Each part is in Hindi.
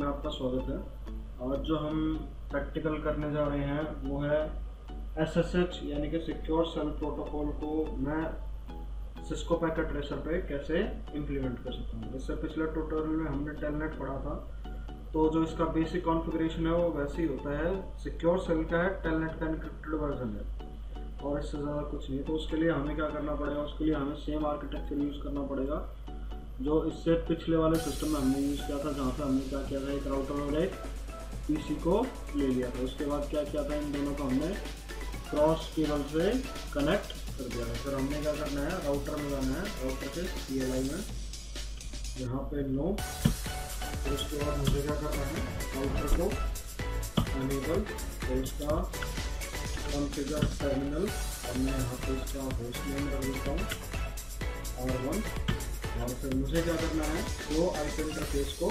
में आपका स्वागत है। आज जो हम प्रैक्टिकल करने जा रहे हैं, वो है एस एस एच यानी कि सिक्योर सेल प्रोटोकॉल को मैं सिस्को पैकेट रेसर पे कैसे इम्प्लीमेंट कर सकता हूँ। इससे पिछले ट्यूटोरियल में हमने टेलनेट पढ़ा था। तो जो इसका बेसिक कॉन्फ़िगरेशन है, वो वैसे ही होता है। सिक्योर सेल का है टेलनेट का इनक्रिप्टेड वर्जन है। और इससे ज़्यादा कुछ नहीं तो उसके लिए हमें क्या करना पड़ेगा? उसके लिए हमें सेम आर्किटेक्चर यूज़ करना पड़ेगा। जो इससे पिछले वाले सिस्टम में हमने यूज़ किया था, जहाँ पे हमने क्या किया था, एक राउटर और एक पीसी को ले लिया था। उसके बाद क्या किया था, इन दोनों को हमने क्रॉस केबल से कनेक्ट कर दिया था। फिर हमने क्या करना है राउटर में जाना है राउटर के सी में यहाँ पे नो फिर उसके बाद मुझे क्या करना है राउटर को अनेबल तो उसका कॉन्फ़िगर टर्मिनल और मैं यहाँ पे इसका होस्ट नेम रख देता हूँ और वन और फिर मुझे क्या करना है? दो आईपी इंटरफेस को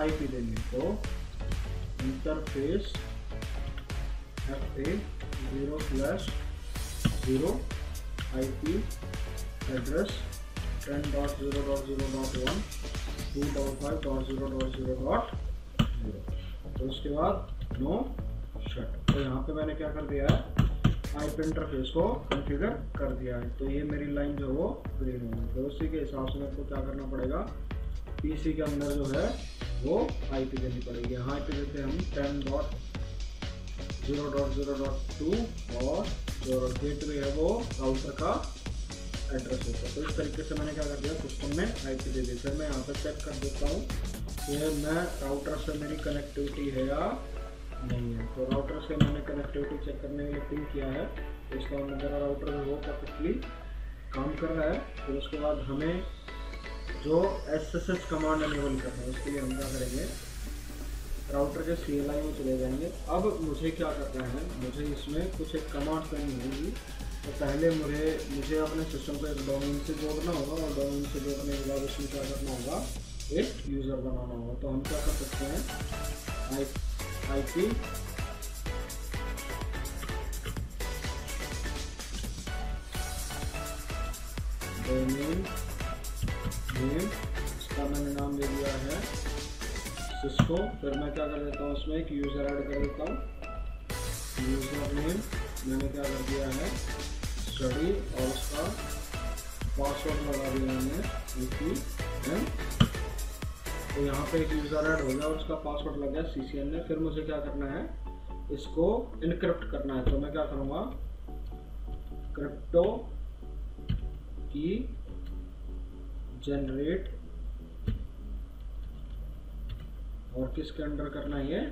आईपी देंगे तो interface F A zero slash zero I P address ten dot zero dot zero dot one two dot five dot zero dot zero dot zero तो उसके बाद नो शट तो यहाँ पे मैंने क्या कर दिया है? आईपी इंटरफेस को कॉन्फ़िगर कर दिया है। तो ये मेरी लाइन जो वो ग्रीन होगी तो उसी के हिसाब से मेरे को क्या करना पड़ेगा? पीसी के अंदर जो है वो आईपी देनी पड़ेगी। यहाँ पे देते हम ten dot zero dot zero dot two और जो गेट वे है वो राउटर का एड्रेस होता है। तो इस तरीके से मैंने क्या कर दिया? सिस्टम में आई पी दे दी। फिर मैं यहाँ पर चेक कर देता हूँ कि मैं राउटर से मेरी कनेक्टिविटी है या नहीं है। तो राउटर से मैंने कनेक्टिविटी चेक करने के लिए पिन किया है। तो इसका मेरा राउटर जो वो परफेक्टली काम कर रहा है। फिर उसके बाद हमें जो S S S command enable करना है, उसके लिए हम क्या करेंगे? राउटर के सी एल आई में चले जाएँगे। अब मुझे क्या करना है? मुझे इसमें कुछ एक कमांड करनी होगी। तो पहले मुझे मुझे अपने सिस्टम को एक डोमेन से जोड़ना होगा और डोमेन से जोड़ने के बाद उसमें क्या करना होगा? एक यूज़र बनाना होगा। तो हम क्या कर सकते हैं? आई IP डोमेन नेम इसका मैंने नाम दे दिया है सिस्को फिर मैं क्या कर देता हूँ उसमें? एक यूज़र ऐड कर देता हूँ. यूज़र नेम मैंने क्या कर दिया है? स्टडी और उसका पासवर्ड लगा दिया मैंने एम तो यहाँ पे एक यूज़र ऐड हो गया, उसका पासवर्ड लग गया सी में फिर मुझे क्या करना है? इसको इनक्रिप्ट करना है। तो मैं क्या करूँगा? क्रिप्टो की जनरेट और किसके अंडर करना है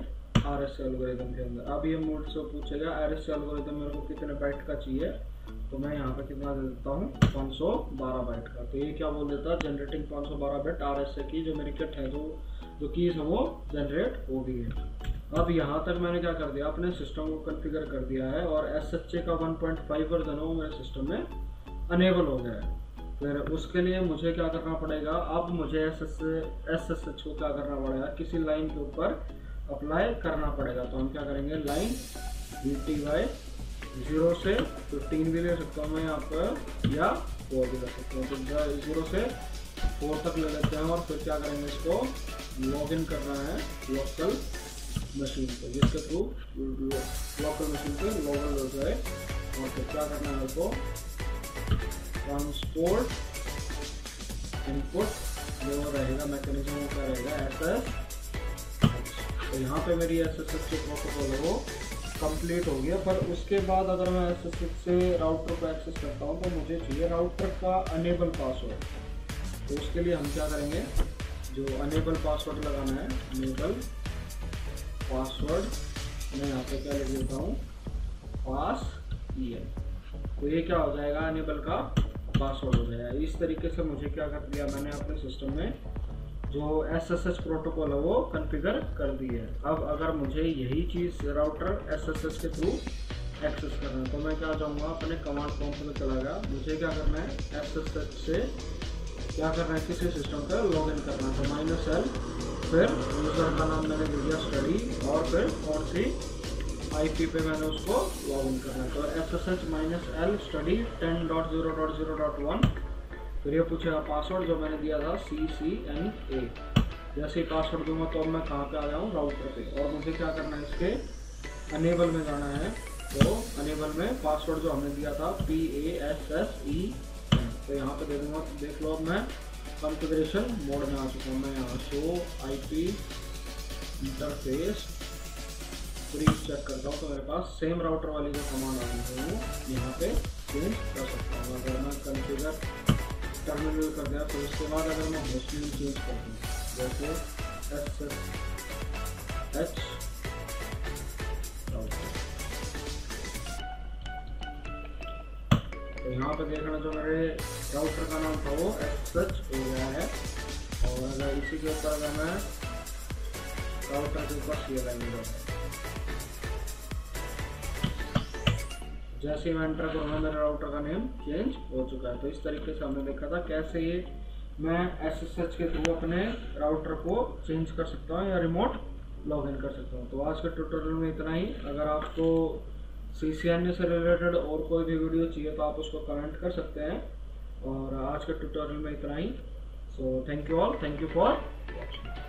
आर एस एल्गोरिदम के अंदर। अब ये मोड से पूछेगा आर एस एल्गोरिदम मेरे को कितने बाइट का चाहिए? तो मैं यहाँ पे कितना दे देता हूँ? 512 बाइट का। तो ये क्या बोल देता है? जनरेटिंग 512 बाइट आर एस की जो मेरी किट है, जो जो कीज है, वो जनरेट हो गई है। अब यहाँ तक मैंने क्या कर दिया? अपने सिस्टम को कॉन्फ़िगर कर दिया है और एस एच ए का 1.5 वर्जन है वो मेरे सिस्टम में अनेबल हो गया है। फिर उसके लिए मुझे क्या करना पड़ेगा? अब मुझे S S S S H को क्या करना पड़ेगा? किसी लाइन के ऊपर अप्लाई करना पड़ेगा। तो हम क्या करेंगे? Line V T Y zero से फिफ्टीन भी ले सकता हूँ मैं यहाँ पर, या फोर भी ले सकता हूँ। तो ज़ीरो से फोर तक ले लेते हैं और फिर क्या करेंगे इसको? लॉग इन करना है लोकल मशीन पर जिसके थ्रू लोकल मशीन पर लॉग इन हो जाए और फिर क्या करना है इसको ट्रांसपोर्ट इनपुट जो रहेगा मैकेनिज्म क्या रहेगा? एस तो यहाँ पे मेरी एस एस के प्रोटोकॉल है। वो कंप्लीट हो गया, पर उसके बाद अगर मैं एस से राउटर को एक्सेस करता हूँ तो मुझे चाहिए राउटर का अनेबल पासवर्ड तो उसके लिए हम क्या करेंगे? जो अनेबल पासवर्ड लगाना है अनेबल पासवर्ड मैं यहाँ पे क्या लिख देता हूँ? पास ई तो ये क्या हो जाएगा? अनेबल का पासवर्ड हो जाएगा। इस तरीके से मुझे क्या कर दिया? मैंने अपने सिस्टम में जो एस एस एच प्रोटोकॉल है वो कन्फिगर कर दी है। अब अगर मुझे यही चीज़ राउटर एस एस एच के थ्रू एक्सेस करना है तो मैं क्या चाहूँगा? अपने कमांड प्रॉम्प्ट में चला गया। मुझे क्या करना है? एस एस एच से क्या करना है? किसी सिस्टम पर लॉग इन करना है। तो माइनस एल फिर यूज़र का नाम मैंने दिया स्टडी और फिर कौन सी आईपी पे मैंने उसको लॉग इन करना है। तो S S H minus L study ten dot zero dot zero dot one फिर ये पूछेगा पासवर्ड जो मैंने दिया था सी सी एन ए जैसे ही पासवर्ड दूँगा तो अब मैं कहाँ पे आ हूँ? राउटर पे। और मुझे क्या करना है इसके? अनेबल में जाना है। तो अनेबल में पासवर्ड जो हमने दिया था P A S S E तो यहाँ पे दे दूँगा देख लो अब मैं। कॉन्फ़िगरेशन मोड में आ चुका हूँ मैं यहाँ। शो आई पी इंटरफेस पूरी चेक करता हूँ तो मेरे पास सेम राउटर वाली जो कमांड आ रही है वो यहाँ पे चेंज कर सकता हूँ। अगर मैं कन्फिगर टर्मिनल कर दिया तो उसके बाद अगर मैं होस्ट नेम चेंज कर दूँ, जैसे एस एच तो यहाँ पे देखना जो मेरे राउटर का नाम था वो एच हो गया है। और अगर इसी के ऊपर अगर मैं राउटर के ऊपर सी एल जैसे ही मैं एंटर करूँगा, मेरे राउटर का नेम चेंज हो चुका है। तो इस तरीके से हमने देखा था कैसे ये मैं एस एस एच के थ्रू अपने राउटर को चेंज कर सकता हूँ या रिमोट लॉग इन कर सकता हूँ। तो आज के ट्यूटोरियल में इतना ही। अगर आपको सी सी एन से रिलेटेड और कोई भी वीडियो चाहिए तो आप उसको कमेंट कर सकते हैं। और आज के ट्यूटोरियल में इतना ही। So thank you all thank you for watching